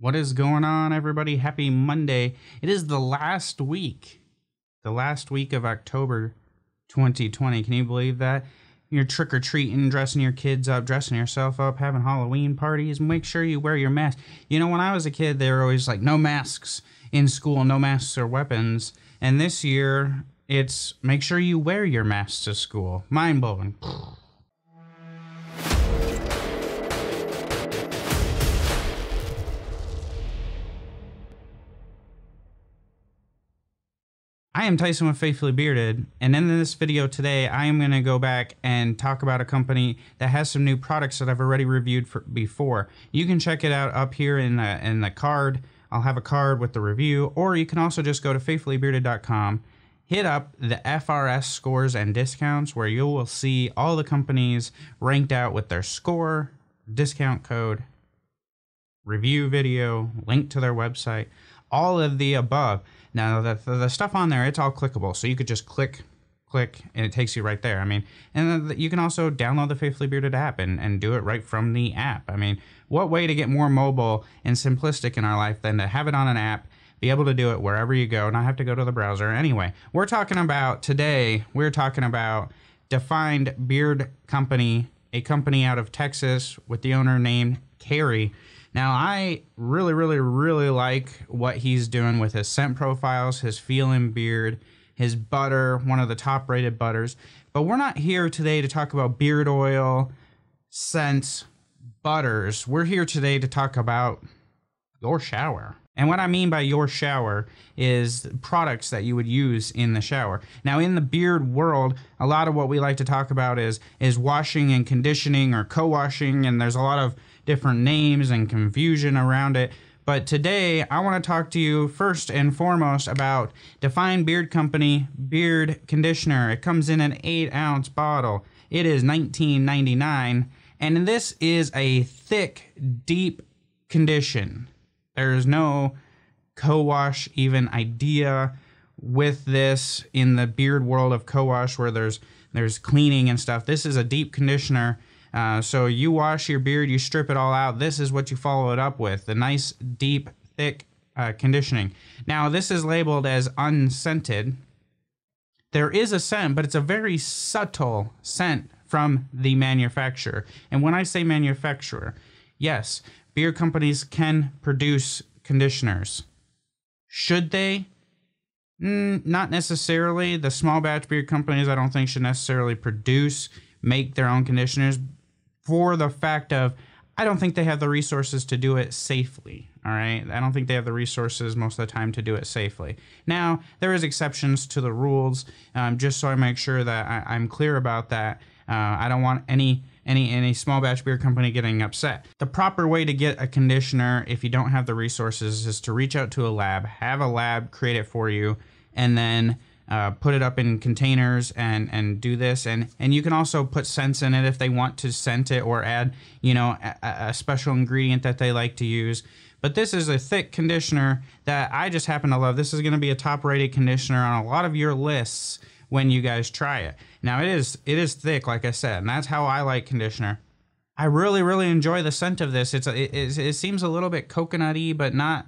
What is going on, everybody? Happy Monday. It is the last week, the last week of October 2020. Can you believe that? You're trick or treating, dressing your kids up, dressing yourself up, having Halloween parties. Make sure you wear your mask. You know, when I was a kid, they were always like, no masks in school, no masks or weapons. And this year, it's make sure you wear your mask to school. Mind blowing. I am Tyson with Faithfully Bearded, and in this video today, I am going to go back and talk about a company that has some new products that I've already reviewed for, before. You can check it out up here in the, in the card. I'll have a card with the review, or you can also just go to faithfullybearded.com, hit up the FRS scores and discounts, where you will see all the companies ranked out with their score, discount code, review video, link to their website, all of the above. Now the, the stuff on there, it's all clickable, so you could just click, click, and it takes you right there. I mean, and you can also download the Faithfully Bearded app and, and do it right from the app. I mean, what way to get more mobile and simplistic in our life than to have it on an app, be able to do it wherever you go, not have to go to the browser. Anyway, we're talking about today, we're talking about Defined Beard Company, a company out of Texas with the owner named Carey. Now, I really, really, really like what he's doing with his scent profiles, his feeling beard, his butter, one of the top rated butters. But we're not here today to talk about beard oil, scents, butters. We're here today to talk about your shower. And what I mean by your shower is products that you would use in the shower. Now in the beard world, a lot of what we like to talk about is is washing and conditioning or co-washing and there's a lot of different names and confusion around it. But today, I want to talk to you first and foremost about Defined Beard Company Beard Conditioner. It comes in an 8 ounce bottle. It is $19.99, and this is a thick, deep condition. There's no co wash even idea with this in the beard world of co wash where there's there's cleaning and stuff. This is a deep conditioner uh, so you wash your beard, you strip it all out. This is what you follow it up with the nice, deep, thick uh, conditioning. Now, this is labeled as unscented. There is a scent, but it's a very subtle scent from the manufacturer. And when I say manufacturer, yes, beer companies can produce conditioners. Should they? Mm, not necessarily. The small batch beer companies, I don't think, should necessarily produce, make their own conditioners for the fact of I don't think they have the resources to do it safely. All right. I don't think they have the resources most of the time to do it safely. Now, there is exceptions to the rules, um, just so I make sure that I, am clear about that. Uh, I don't want any any any small batch beer company getting upset. The proper way to get a conditioner if you don't have the resources is to reach out to a lab, have a lab create it for you, and then uh, put it up in containers and and do this and and you can also put scents in it if they want to scent it or add you know a, a special ingredient that they like to use but this is a thick conditioner that I just happen to love. This is going to be a top rated conditioner on a lot of your lists when you guys try it. Now it is it is thick like I said and that's how I like conditioner. I really really enjoy the scent of this. It's a, it, it, it seems a little bit coconutty but not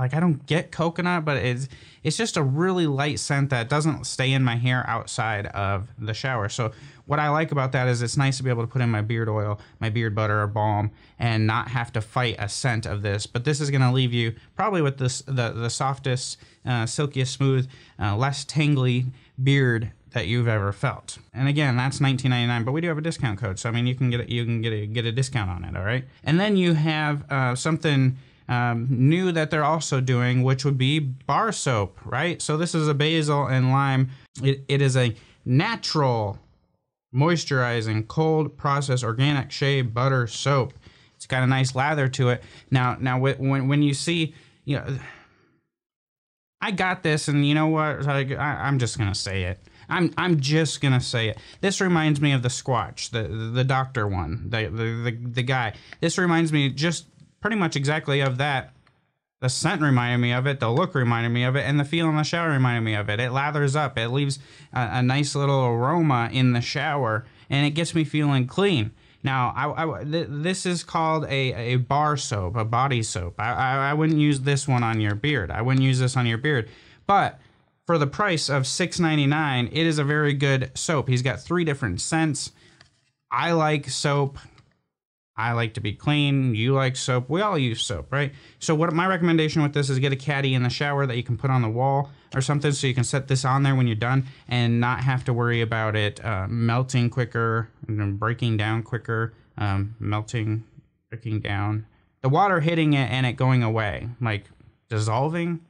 like I don't get coconut, but it's it's just a really light scent that doesn't stay in my hair outside of the shower. So what I like about that is it's nice to be able to put in my beard oil, my beard butter or balm, and not have to fight a scent of this. But this is going to leave you probably with this the the softest, uh, silkiest, smooth, uh, less tangly beard that you've ever felt. And again, that's 19.99, but we do have a discount code, so I mean you can get a, you can get a get a discount on it. All right, and then you have uh, something um, new that they're also doing, which would be bar soap, right? So this is a basil and lime. It, it is a natural moisturizing cold process organic shea butter soap. It's got a nice lather to it. Now, now when when you see, you know, I got this, and you know what? Like, I, I'm just gonna say it. I'm I'm just gonna say it. This reminds me of the Squatch, the the doctor one, the the the, the guy. This reminds me just pretty much exactly of that. The scent reminded me of it, the look reminded me of it, and the feel in the shower reminded me of it. It lathers up, it leaves a, a nice little aroma in the shower, and it gets me feeling clean. Now, I, I th- this is called a, a bar soap, a body soap. I, I, I wouldn't use this one on your beard. I wouldn't use this on your beard. But for the price of $6.99, it is a very good soap. He's got three different scents. I like soap. I like to be clean. You like soap. We all use soap, right? So what my recommendation with this is get a caddy in the shower that you can put on the wall or something so you can set this on there when you're done and not have to worry about it uh, melting quicker and breaking down quicker, um, melting, breaking down. The water hitting it and it going away, like dissolving.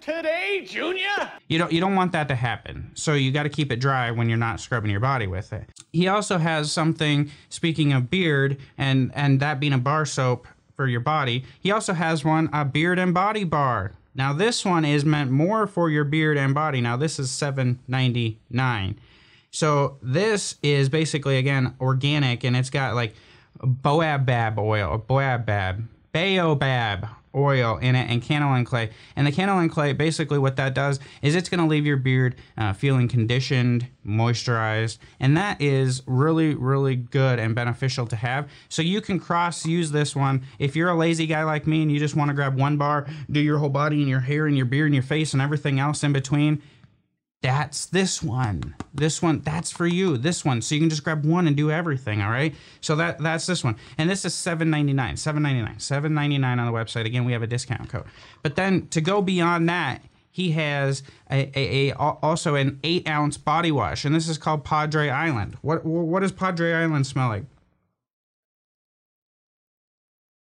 Today, Junior? You don't you don't want that to happen. So you got to keep it dry when you're not scrubbing your body with it. He also has something speaking of beard and and that being a bar soap for your body. He also has one a beard and body bar. Now this one is meant more for your beard and body. Now this is 7.99. So this is basically again organic and it's got like boabab oil, boabab, baobab oil in it and kaolin clay. And the kaolin clay, basically what that does is it's going to leave your beard uh, feeling conditioned, moisturized, and that is really, really good and beneficial to have. So you can cross use this one. If you're a lazy guy like me and you just want to grab one bar, do your whole body and your hair and your beard and your face and everything else in between, that's this one. This one, that's for you. This one. So you can just grab one and do everything, all right? So that that's this one. And this is $7.99. $7.99. $7.99 on the website. Again, we have a discount code. But then to go beyond that, he has a, a, a, also an eight ounce body wash, and this is called Padre Island. What what does Padre Island smell like?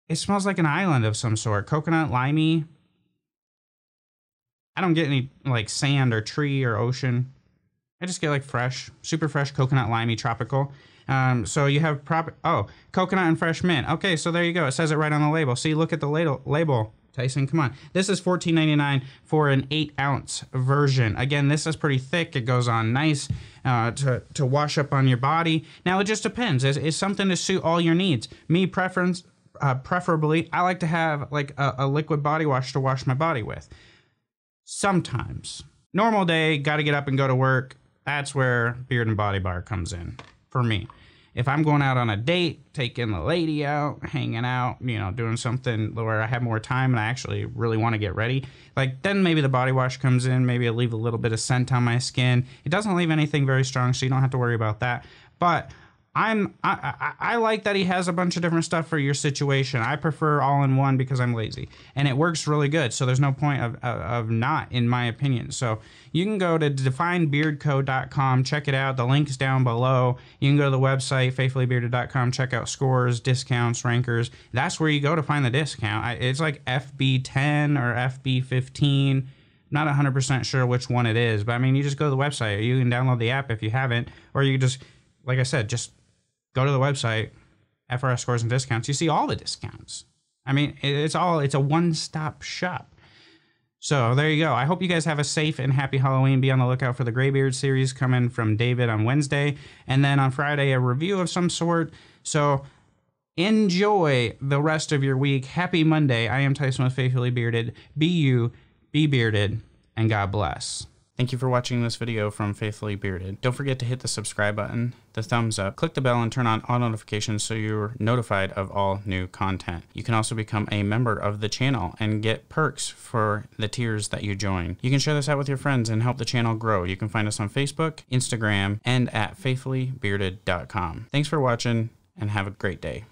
It smells like an island of some sort, coconut, limey, I don't get any like sand or tree or ocean. I just get like fresh, super fresh coconut limey tropical. Um, so you have prop oh coconut and fresh mint. Okay, so there you go. It says it right on the label. See, look at the label. Label. Tyson, come on. This is $14.99 for an eight ounce version. Again, this is pretty thick. It goes on nice uh, to, to wash up on your body. Now, it just depends. It's, it's something to suit all your needs. Me, preference, uh, preferably, I like to have like a, a liquid body wash to wash my body with. Sometimes. Normal day, got to get up and go to work. That's where Beard and Body Bar comes in for me. If I'm going out on a date, taking the lady out, hanging out, you know, doing something where I have more time and I actually really want to get ready, like then maybe the body wash comes in, maybe I leave a little bit of scent on my skin. It doesn't leave anything very strong, so you don't have to worry about that. But I'm I, I, I like that he has a bunch of different stuff for your situation. I prefer all in one because I'm lazy, and it works really good. So there's no point of, of, of not, in my opinion. So you can go to definedbeardco.com, check it out. The link's down below. You can go to the website faithfullybearded.com, check out scores, discounts, rankers. That's where you go to find the discount. It's like FB10 or FB15 not 100% sure which one it is, but I mean, you just go to the website. Or you can download the app if you haven't, or you just, like I said, just go to the website, FRS scores and discounts. You see all the discounts. I mean, it's all it's a one-stop shop. So there you go. I hope you guys have a safe and happy Halloween. Be on the lookout for the Graybeard series coming from David on Wednesday, and then on Friday a review of some sort. So enjoy the rest of your week. Happy Monday. I am Tyson with Faithfully Bearded. Be you, be bearded, and God bless. Thank you for watching this video from Faithfully Bearded. Don't forget to hit the subscribe button, the thumbs up, click the bell and turn on all notifications so you're notified of all new content. You can also become a member of the channel and get perks for the tiers that you join. You can share this out with your friends and help the channel grow. You can find us on Facebook, Instagram, and at faithfullybearded.com. Thanks for watching and have a great day.